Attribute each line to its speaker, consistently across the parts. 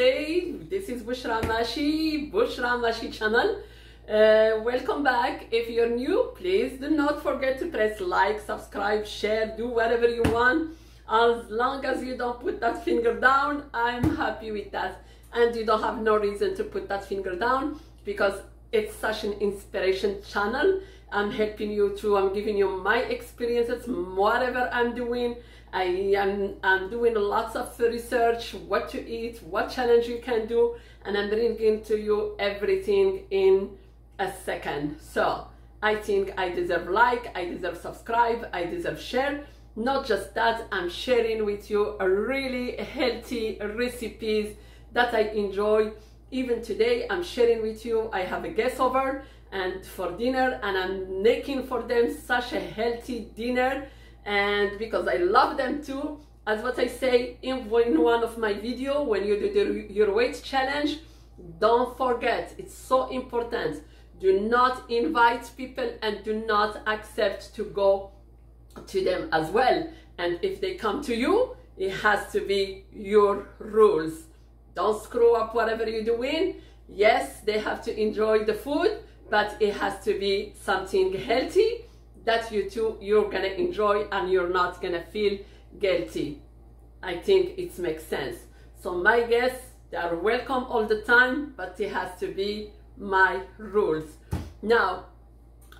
Speaker 1: today? This is Bouchra Amachi, Bouchra Amachi channel. Uh, welcome back. If you're new, please do not forget to press like, subscribe, share, do whatever you want. As long as you don't put that finger down, I'm happy with that. And you don't have no reason to put that finger down because it's such an inspiration channel. I'm helping you through, I'm giving you my experiences, whatever I'm doing. I am I'm doing lots of research, what to eat, what challenge you can do, and I'm bringing to you everything in a second. So I think I deserve like, I deserve subscribe, I deserve share. Not just that, I'm sharing with you a really healthy recipes that I enjoy. Even today, I'm sharing with you, I have a guest over and for dinner and I'm making for them such a healthy dinner and because I love them too as what I say in, one of my video when you do the, your weight challenge don't forget it's so important. Do not invite people and do not accept to go to them as well. And if they come to you it has to be your rules. Don't screw up whatever you're doing. Yes they have to enjoy the food but it has to be something healthy that you too you're gonna enjoy and you're not gonna feel guilty. I think it makes sense. So my guests they are welcome all the time but it has to be my rules. Now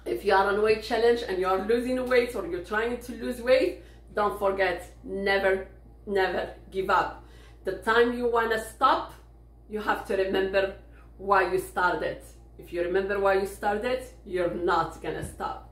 Speaker 1: if you are on weight challenge and you are losing weight or you're trying to lose weight don't forget never never give up. The time you want to stop you have to remember why you started. If you remember why you started you're not gonna stop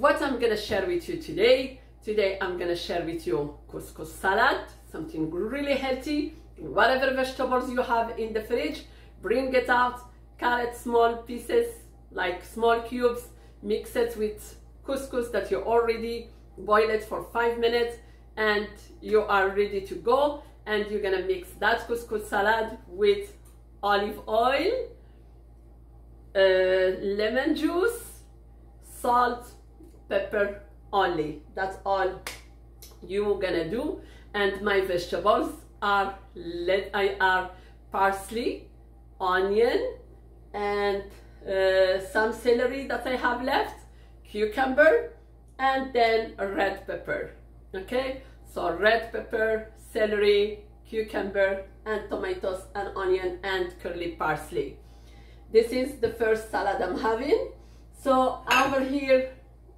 Speaker 1: what I'm gonna share with you today. Today I'm gonna share with you couscous salad, something really healthy. Whatever vegetables you have in the fridge, bring it out, cut it small pieces, like small cubes, mix it with couscous that you already boil it for five minutes and you are ready to go and you're gonna mix that couscous salad with olive oil, uh, lemon juice, salt, pepper only. That's all you gonna do. And my vegetables are let I are parsley onion and uh, some celery that I have left cucumber and then red pepper. Okay? So red pepper celery cucumber and tomatoes and onion and curly parsley. This is the first salad I'm having. So over here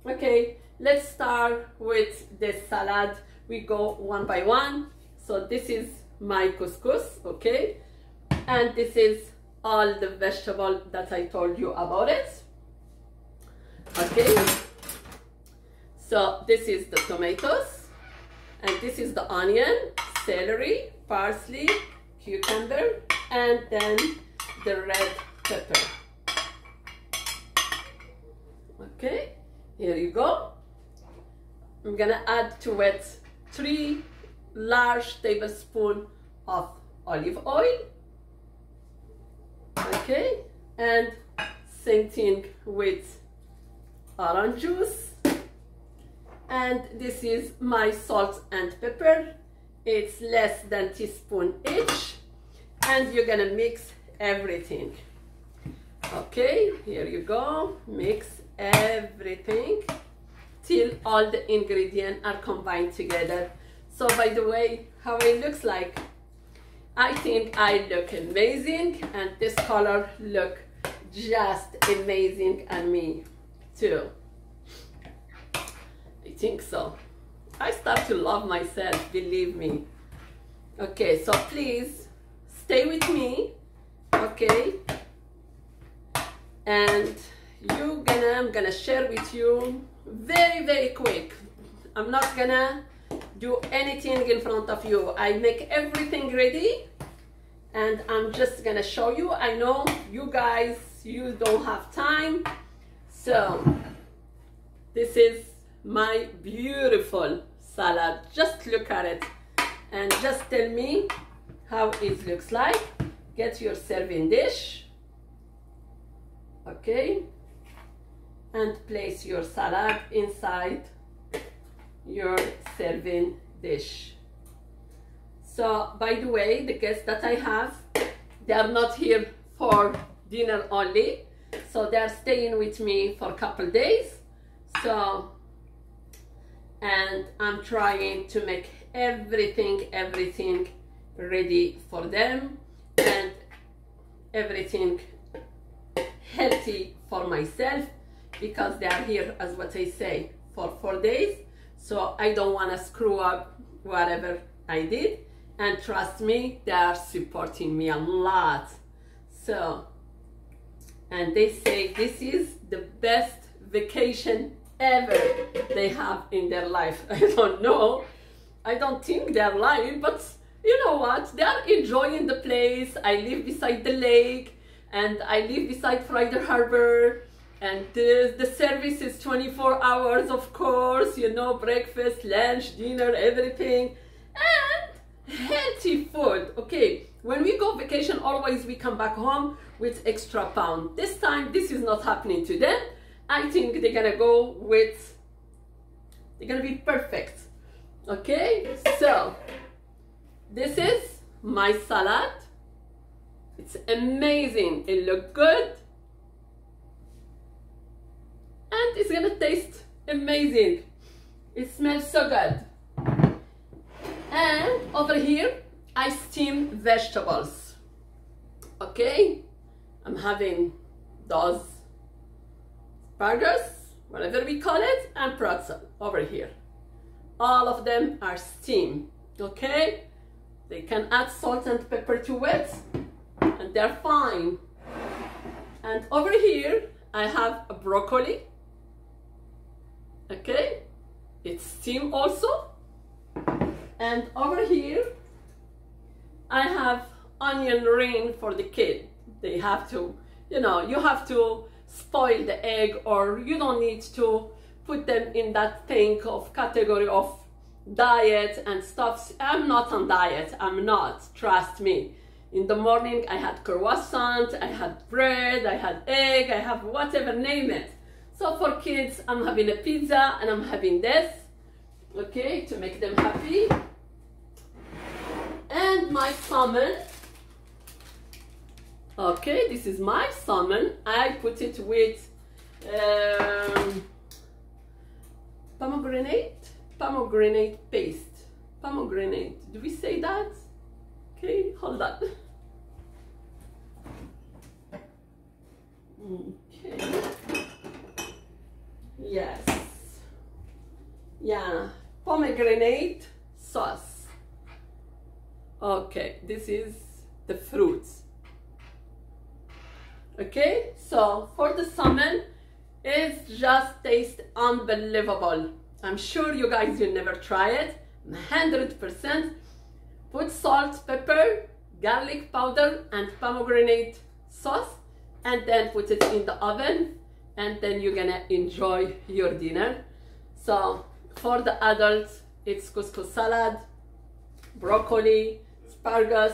Speaker 1: okay let's start with the salad. We go one by one. So this is my couscous okay? And this is all the vegetable that I told you about it. Okay? So this is the tomatoes. And this is the onion celery parsley cucumber and then the red pepper. Okay here you go. I'm gonna add to it three large tablespoon of olive oil. Okay, and same thing with orange juice. And this is my salt and pepper. It's less than teaspoon each. And you're gonna mix everything. Okay, here you go. Mix everything till all the ingredients are combined together. So by the way, how it looks like, I think I look amazing and this color look just amazing on me too. I think so. I start to love myself, believe me. Okay, so please stay with me, okay? And you gonna i'm gonna share with you very very quick. I'm not gonna do anything in front of you. I make everything ready and i'm just gonna show you. I know you guys you don't have time. So this is my beautiful salad. Just look at it and just tell me how it looks like. Get your serving dish. Okay and place your salad inside your serving dish. So, by the way, the guests that I have, they are not here for dinner only. So they are staying with me for a couple days. So, and I'm trying to make everything, everything ready for them and everything healthy for myself because they are here as what I say for four days. So I don't want to screw up whatever I did. And trust me, they are supporting me a lot. So, and they say this is the best vacation ever they have in their life. I don't know. I don't think they're lying, but you know what? They are enjoying the place. I live beside the lake and I live beside Friday Harbor and the, the service is 24 hours of course you know breakfast lunch dinner everything. And healthy food. Okay when we go vacation always we come back home with extra pound. This time this is not happening to them. I think they're gonna go with they're gonna be perfect. Okay so this is my salad. It's amazing. It look good and it's gonna taste amazing. It smells so good. And over here I steam vegetables. Okay I'm having those burgers whatever we call it and pretzel over here. All of them are steam okay? They can add salt and pepper to it and they're fine. And over here I have a broccoli okay? It's steam also. And over here I have onion ring for the kid. They have to you know you have to spoil the egg or you don't need to put them in that thing of category of diet and stuff. I'm not on diet. I'm not trust me. In the morning I had croissant I had bread I had egg I have whatever name it so for kids, I'm having a pizza and I'm having this, okay, to make them happy. And my salmon, okay, this is my salmon. I put it with um, pomegranate, pomegranate paste, pomegranate. Do we say that? Okay, hold on. Okay. Yes. Yeah. Pomegranate sauce. Okay, this is the fruits. Okay, so for the salmon, it's just taste unbelievable. I'm sure you guys will never try it. 100%. Put salt, pepper, garlic powder, and pomegranate sauce, and then put it in the oven and then you're gonna enjoy your dinner. So for the adults, it's couscous salad, broccoli, asparagus,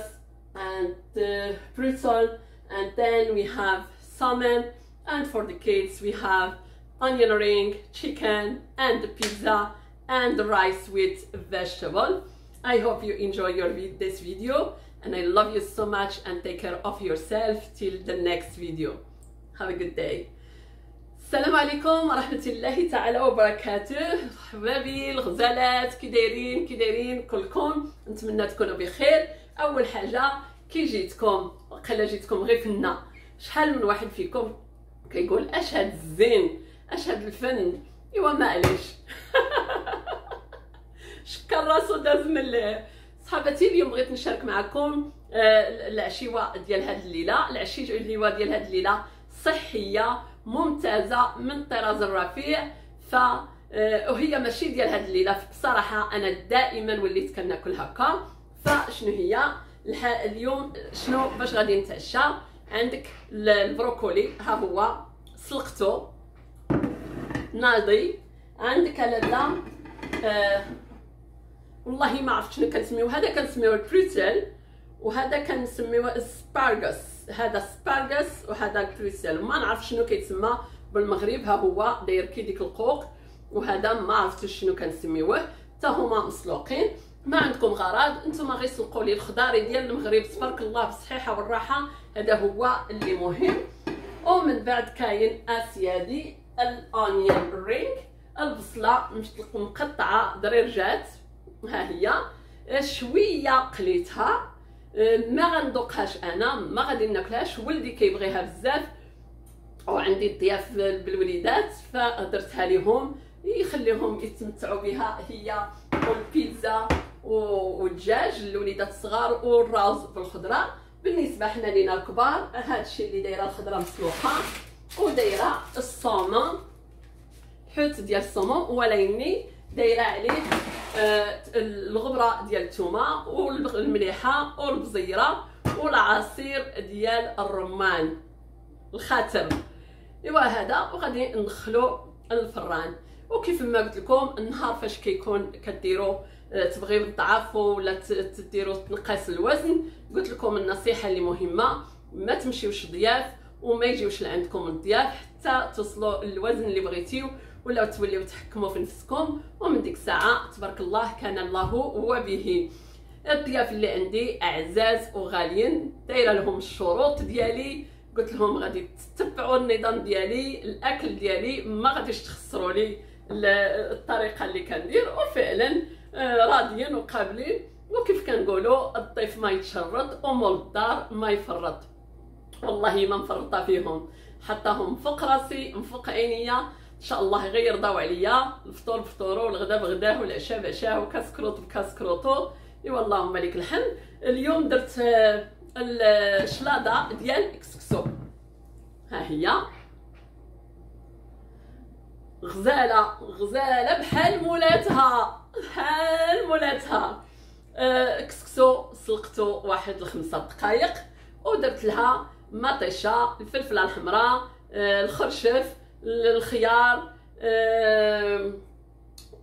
Speaker 1: and uh, pretzel, and then we have salmon, and for the kids we have onion ring, chicken, and the pizza, and the rice with vegetable. I hope you enjoy your this video, and I love you so much, and take care of yourself till the next video. Have a good day. السلام عليكم ورحمة الله تعالى وبركاته. حبابي الغزالات كي دايرين كي دايرين كلكم نتمنى تكونوا بخير. أول حاجة كي جيتكم وقيلا جيتكم غير فنا شحال من واحد فيكم كيقول أش هاد الزين؟ أش هاد الفن؟ إيوا معليش. شكر راسو داز من صحابتي اليوم بغيت نشارك معكم آه، العشيوة ديال هاد الليلة. العشيوه ديال هاد الليلة صحية ممتازة من طراز الرفيع. ف وهي ماشي ديال هاد الليلة. بصراحة أنا دائما وليت كناكل هكا فشنو هي؟ اليوم شنو؟ باش غادي نتعشى؟ عندك البروكولي. ها هو. سلقته. ناضي. عندك لاله آه والله ما عرفت شنو كنسميو. هذا كنسميوه البريتل وهذا كنسميوه سبارغس هذا سبارغس وهذا الكريسيل ما نعرف شنو كيتسمى بالمغرب. ها هو داير كي ديك القوق وهذا ما عرفتش شنو كنسميوه. حتى هما مسلوقين. ما عندكم غرض أنتم غير سلقوا لي الخضار ديال المغرب. تبارك الله بالصحيحة والراحة هذا هو اللي مهم. ومن بعد كاين أسيادي الانيون رينج البصلة مقطعة دريرجات. ها هي. شوية قليتها. ما غندوقهاش أنا ما غادي ناكلهاش. ولدي كيبغيها بزاف وعندي الضياف بالوليدات فدرتها لهم يخليهم يتمتعوا بها. هي والبيتزا والدجاج الوليدات الصغار والراز بالخضرة. بالنسبة حنا لينا الكبار هذا الشيء اللي دايرة الخضرة مسلوقة ودايرة الصومه حوت ديال الصومون وليني دايرة عليه آه الغبرة ديال الثومه والمليحه والبزيرة والعصير ديال الرمان الخاتم. إيوا هذا وغادي ندخلو الفران. وكيف ما قلت لكم النهار فاش كيكون كديروا آه، تبغيو تضعفوا ولا تديروا تنقص الوزن قلت لكم النصيحة اللي مهمة ما تمشيوش ضياف وما يجيوش لعندكم الضياف حتى توصلوا للوزن اللي بغيتيو. ولا توليو تحكموا في نفسكم ومن ديك الساعة تبارك الله كان الله وبه. الضياف اللي عندي أعزاز وغاليين دايرة لهم الشروط ديالي. قلت لهم غادي تتبعوا النظام ديالي الأكل ديالي ما غاديش تخسروا لي الطريقة اللي كندير. وفعلا آه، راضيين وقابلين. وكيف كنقولوا الضيف ما يتشرط ومول الدار ما يفرط. والله ما مفرطه فيهم. حطاهم فوق راسي من فوق عينيا. إن شاء الله غير يرضاو عليا. الفطور بفطورو والغدا بغداه والعشاء بعشاه وكاس كروط بكاس كروطو ايوا اللهم لك الحمد. اليوم درت آه، الشلاضة ديال إكسكسو. ها هي. غزالة غزالة بحال مولاتها بحال مولاتها. آه، كسكسو سلقتو واحد الخمسة دقائق ودرت لها مطيشة الفلفلة الحمراء آه، الخرشف الخيار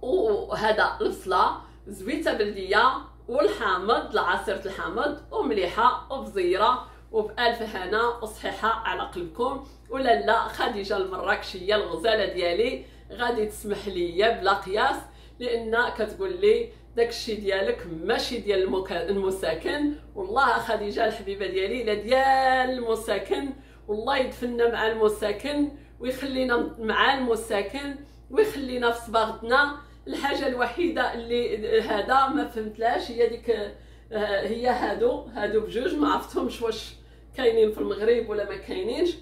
Speaker 1: وهذا البصله زويتة بلديه والحامض لعصيرة الحامض ومليحة وبزيره وبألف هنا وصحيحة على قلبكم. ولا لا خديجة المراكشية الغزالة ديالي غادي تسمح لي بلا قياس لأن كتقول لي داكشي ديالك ماشي ديال المساكن. والله خديجة الحبيبة ديالي لا ديال المساكن. والله يدفننا مع المساكن. ويخلينا مع المساكن ويخلينا في صباغتنا. الحاجة الوحيدة اللي هذا ما فهمتلاش هي ديك آه، هي هادو هادو بجوج. ما عرفتهمش واش كاينين في المغرب ولا ما كاينينش.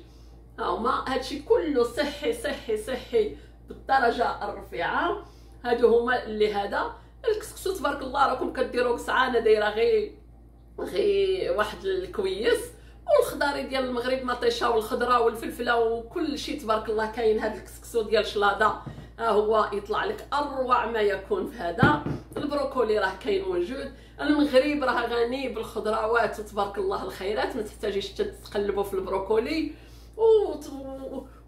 Speaker 1: هما. هادشي كله صحي صحي صحي بالدرجة الرفيعة. هادو هما اللي هذا. الكسكسو تبارك الله راكم كديروا قصعانه دايرة غير غير واحد الكويس. والخضاري ديال المغرب مطيشة والخضرة والفلفلة وكل شيء تبارك الله كاين. هذا الكسكسو ديال شلاضة ها هو يطلع لك أروع ما يكون في هذا. البروكولي راه كاين موجود. المغرب راه غني بالخضروات وتبارك الله الخيرات ما تحتاجيش تقلبوا في البروكولي. و...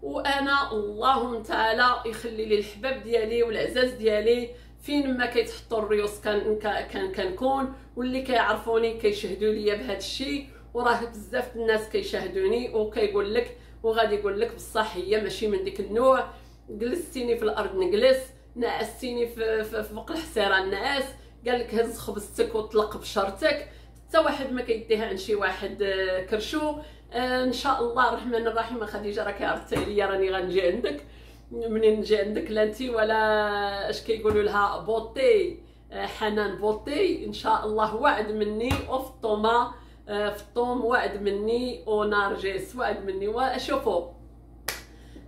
Speaker 1: وأنا اللهم تعالى يخلي لي الحباب ديالي والعزاز ديالي فين ما كيتحطوا الريوس كان كان كنكون واللي كيعرفوني كيشهدوا لي بهذا الشيء وراه بزاف الناس كيشاهدوني وكيقول لك وغادي يقول لك بصح هي ماشي من ديك النوع. جلستيني في الأرض نجلس نعستيني في, فوق الحسيره نعس. قال لك هز خبزتك وطلق بشرتك. حتى واحد ما كيديها عند شي واحد آه، كرشو. آه، إن شاء الله الرحمن الرحيم خديجة راكي عرفتي عليا راني غنجي عندك. منين نجي عندك لا انت ولا اش كيقولوا لها بوطي آه، حنان بوطي إن شاء الله وعد مني. وفطومه فطوم وعد مني ونارجيس وعد مني وشوفوا.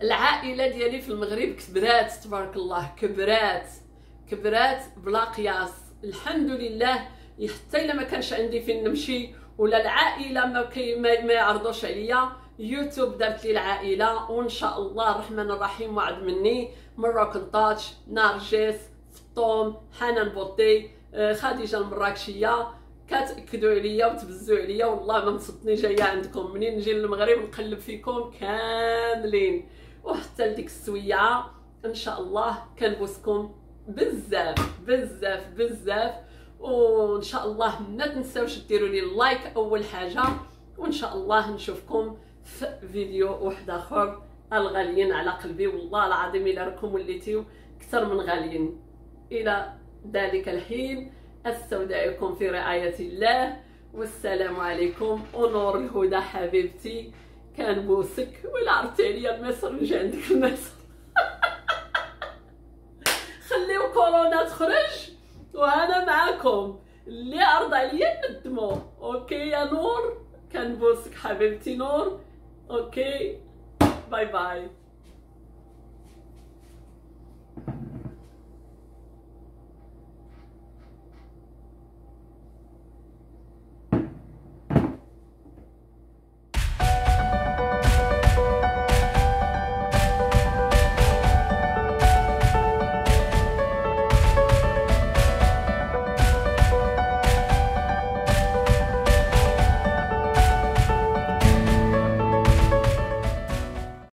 Speaker 1: العائلة ديالي في المغرب كبرات تبارك الله كبرات كبرات بلا قياس. الحمد لله حتى إلا ما كانش عندي فين نمشي ولا العائلة ما ما, يعرضوش عليا. يوتيوب دارت لي العائلة وإن شاء الله الرحمن الرحيم وعد مني. مروكن تاتش نارجيس فطوم حنان بوطي آه، خديجة المراكشية. كتاكدوا عليا وتبزوا عليا. والله ما مصدني جاية عندكم. منين نجي للمغرب نقلب فيكم كاملين. وحتى لديك السويعه إن شاء الله كنبوسكم بزاف بزاف بزاف. وإن شاء الله ما تنساوش ديروا لي اللايك أول حاجة. وإن شاء الله نشوفكم في فيديو واحد آخر. الغاليين على قلبي والله العظيم إلا راكم وليتيو أكثر من غاليين. إلى ذلك الحين. استودعكم في رعاية الله. والسلام عليكم. ونور الهدى حبيبتي. كان بوسك ولا عرفتي عليا مصر نجي عندك مصر خليو كورونا تخرج. وأنا معاكم. اللي عرض عليا قدموا أوكي يا نور. كان بوسك حبيبتي نور. أوكي. باي باي.